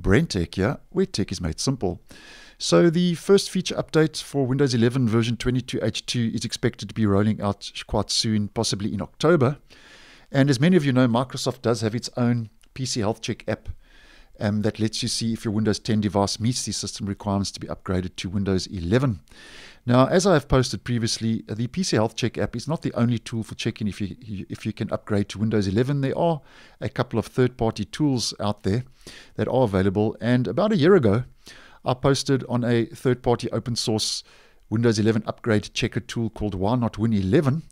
Brentech here, where tech is made simple. So the first feature update for Windows 11 version 22H2 is expected to be rolling out quite soon, possibly in October. And as many of you know, Microsoft does have its own PC Health Check app um, that lets you see if your Windows 10 device meets the system requirements to be upgraded to Windows 11. Now, as I have posted previously, the PC Health Check app is not the only tool for checking if you if you can upgrade to Windows 11. There are a couple of third-party tools out there that are available. And about a year ago, I posted on a third-party open source Windows 11 upgrade checker tool called Why Not Win 11,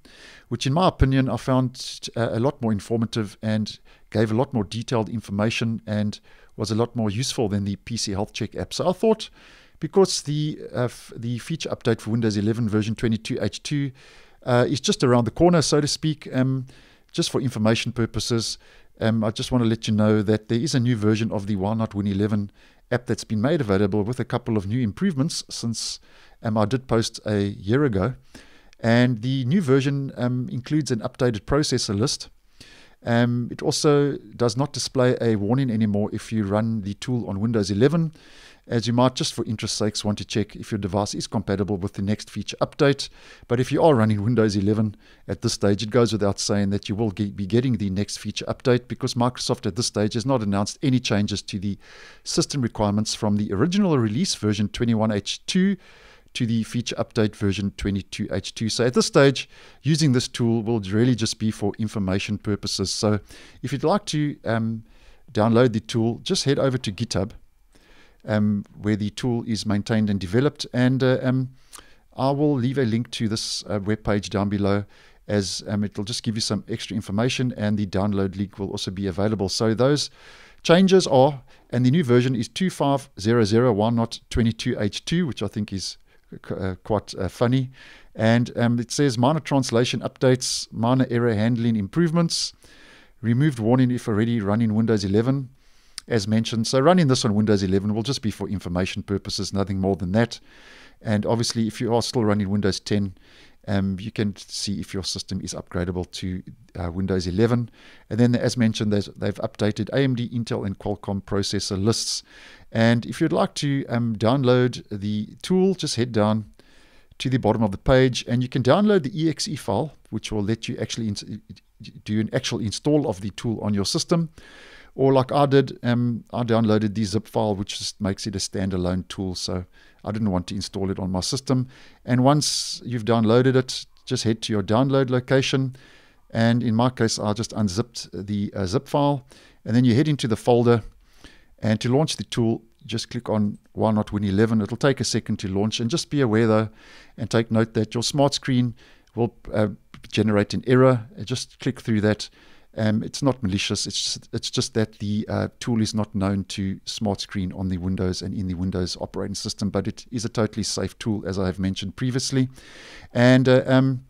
which in my opinion I found uh, a lot more informative and gave a lot more detailed information and was a lot more useful than the PC Health Check app. So I thought because the uh, the feature update for Windows 11 version 22H2 uh, is just around the corner, so to speak. Um, just for information purposes, um, I just want to let you know that there is a new version of the Why Not Win 11 app that's been made available with a couple of new improvements since um, I did post a year ago. And the new version um, includes an updated processor list. Um, it also does not display a warning anymore if you run the tool on Windows 11 as you might just for interest sakes want to check if your device is compatible with the next feature update. But if you are running Windows 11 at this stage, it goes without saying that you will be getting the next feature update because Microsoft at this stage has not announced any changes to the system requirements from the original release version 21H2 to the feature update version 22H2. So at this stage, using this tool will really just be for information purposes. So if you'd like to um, download the tool, just head over to GitHub um, where the tool is maintained and developed. And uh, um, I will leave a link to this uh, web page down below as um, it will just give you some extra information and the download link will also be available. So those changes are, and the new version is 25001, not 22H2, which I think is uh, quite uh, funny. And um, it says minor translation updates, minor error handling improvements, removed warning if already running Windows 11, as mentioned. So running this on Windows 11 will just be for information purposes, nothing more than that. And obviously, if you are still running Windows 10, um, you can see if your system is upgradable to uh, Windows 11. And then, as mentioned, they've updated AMD, Intel, and Qualcomm processor lists. And if you'd like to um, download the tool, just head down to the bottom of the page and you can download the exe file, which will let you actually do an actual install of the tool on your system. Or like I did, um, I downloaded the zip file, which just makes it a standalone tool. So I didn't want to install it on my system. And once you've downloaded it, just head to your download location. And in my case, I just unzipped the uh, zip file. And then you head into the folder. And to launch the tool, just click on Why Not Win 11. It'll take a second to launch. And just be aware, though, and take note that your smart screen will uh, generate an error. Just click through that um, it's not malicious. It's just, it's just that the uh, tool is not known to Smart Screen on the Windows and in the Windows operating system, but it is a totally safe tool, as I have mentioned previously. And uh, um,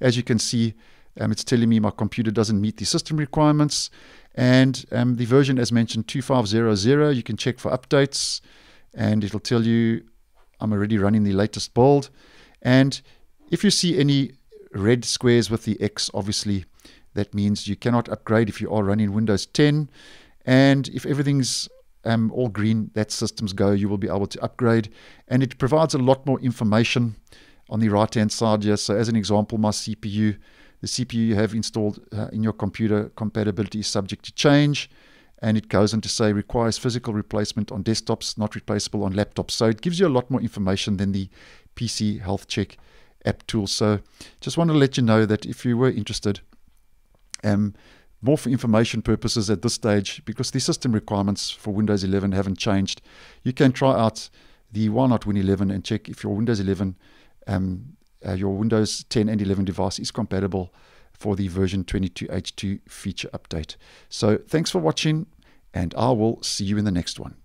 as you can see, um, it's telling me my computer doesn't meet the system requirements. And um, the version, as mentioned, 2500, you can check for updates, and it'll tell you I'm already running the latest build. And if you see any red squares with the X, obviously that means you cannot upgrade if you are running Windows 10. And if everything's um, all green, that systems go, you will be able to upgrade. And it provides a lot more information on the right hand side here. So, as an example, my CPU, the CPU you have installed uh, in your computer compatibility is subject to change. And it goes on to say requires physical replacement on desktops, not replaceable on laptops. So, it gives you a lot more information than the PC Health Check app tool. So, just want to let you know that if you were interested, um, more for information purposes at this stage, because the system requirements for Windows 11 haven't changed, you can try out the Why Not Win 11 and check if your Windows 11, um, uh, your Windows 10 and 11 device is compatible for the version 22H2 feature update. So thanks for watching, and I will see you in the next one.